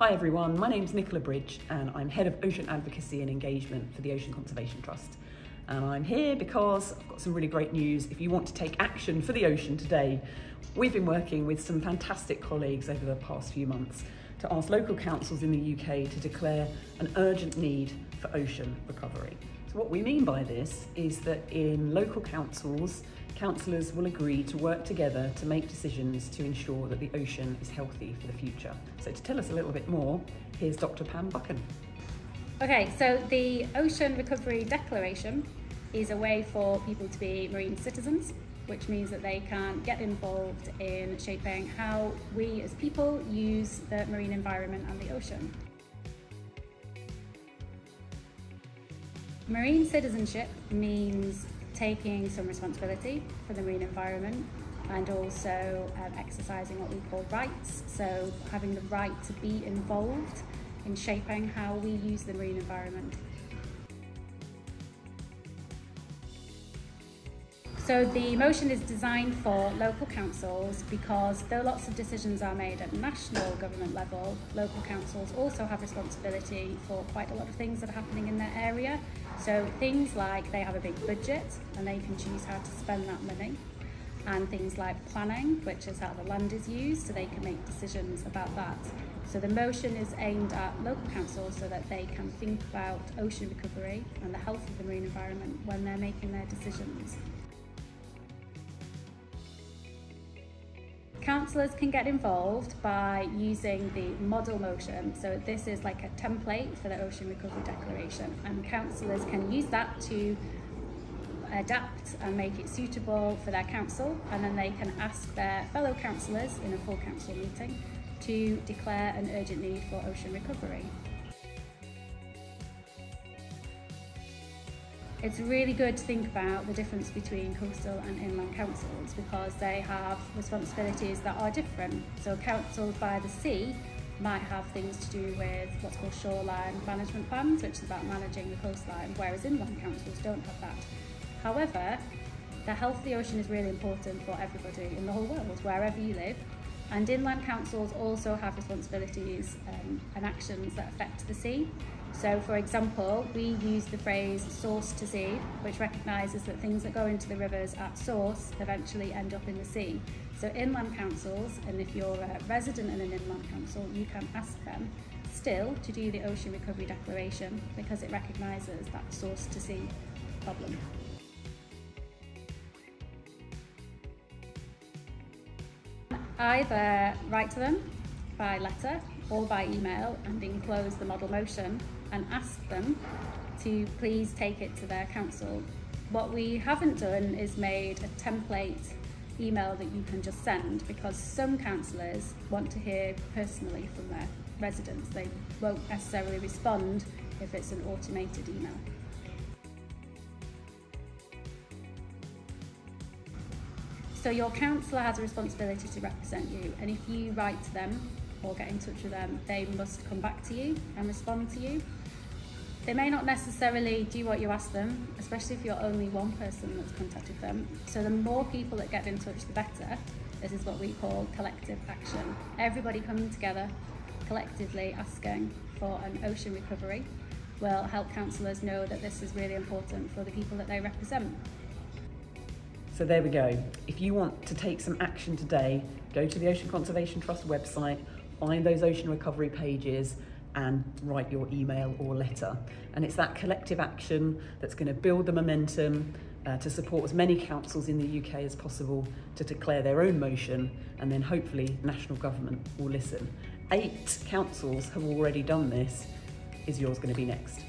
Hi everyone, my name's Nicola Bridge and I'm Head of Ocean Advocacy and Engagement for the Ocean Conservation Trust. And I'm here because I've got some really great news. If you want to take action for the ocean today, we've been working with some fantastic colleagues over the past few months to ask local councils in the UK to declare an urgent need for ocean recovery. What we mean by this is that in local councils, councillors will agree to work together to make decisions to ensure that the ocean is healthy for the future. So to tell us a little bit more, here's Dr Pam Buchan. Okay, so the Ocean Recovery Declaration is a way for people to be marine citizens, which means that they can get involved in shaping how we as people use the marine environment and the ocean. Marine citizenship means taking some responsibility for the marine environment and also um, exercising what we call rights, so having the right to be involved in shaping how we use the marine environment. So the motion is designed for local councils because though lots of decisions are made at national government level, local councils also have responsibility for quite a lot of things that are happening in their area. So things like they have a big budget and they can choose how to spend that money. And things like planning, which is how the land is used, so they can make decisions about that. So the motion is aimed at local councils so that they can think about ocean recovery and the health of the marine environment when they're making their decisions. Councillors can get involved by using the model motion. So this is like a template for the Ocean Recovery Declaration and councillors can use that to adapt and make it suitable for their council and then they can ask their fellow councillors in a full council meeting to declare an urgent need for ocean recovery. It's really good to think about the difference between coastal and inland councils because they have responsibilities that are different. So councils by the sea might have things to do with what's called shoreline management plans, which is about managing the coastline, whereas inland councils don't have that. However, the health of the ocean is really important for everybody in the whole world, wherever you live. And inland councils also have responsibilities um, and actions that affect the sea. So for example, we use the phrase source to sea, which recognises that things that go into the rivers at source eventually end up in the sea. So inland councils, and if you're a resident in an inland council, you can ask them still to do the Ocean Recovery Declaration because it recognises that source to sea problem. Either write to them by letter or by email and enclose the model motion and ask them to please take it to their council. What we haven't done is made a template email that you can just send because some councillors want to hear personally from their residents. They won't necessarily respond if it's an automated email. So your councillor has a responsibility to represent you and if you write to them or get in touch with them, they must come back to you and respond to you. They may not necessarily do what you ask them, especially if you're only one person that's contacted them. So the more people that get in touch, the better. This is what we call collective action. Everybody coming together, collectively asking for an ocean recovery will help councillors know that this is really important for the people that they represent. So there we go. If you want to take some action today, go to the Ocean Conservation Trust website, find those ocean recovery pages and write your email or letter. And it's that collective action that's going to build the momentum uh, to support as many councils in the UK as possible to declare their own motion and then hopefully national government will listen. Eight councils have already done this. Is yours going to be next?